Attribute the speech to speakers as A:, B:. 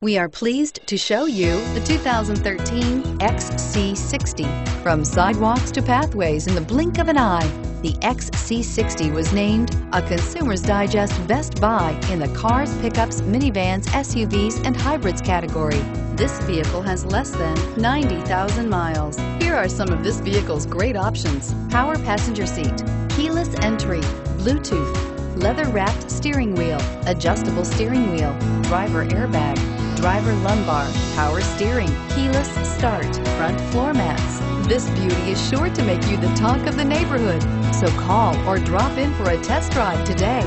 A: We are pleased to show you the 2013 XC60. From sidewalks to pathways in the blink of an eye, the XC60 was named a Consumer's Digest Best Buy in the cars, pickups, minivans, SUVs, and hybrids category. This vehicle has less than 90,000 miles. Here are some of this vehicle's great options. Power passenger seat, keyless entry, Bluetooth, leather-wrapped steering wheel, adjustable steering wheel, driver airbag, driver lumbar, power steering, keyless start, front floor mats. This beauty is sure to make you the talk of the neighborhood. So call or drop in for a test drive today.